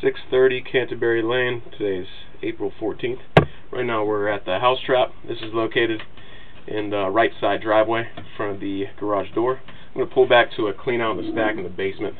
630 Canterbury Lane. Today's April 14th. Right now we're at the house trap. This is located in the right side driveway in front of the garage door. I'm going to pull back to a clean out the stack in the basement.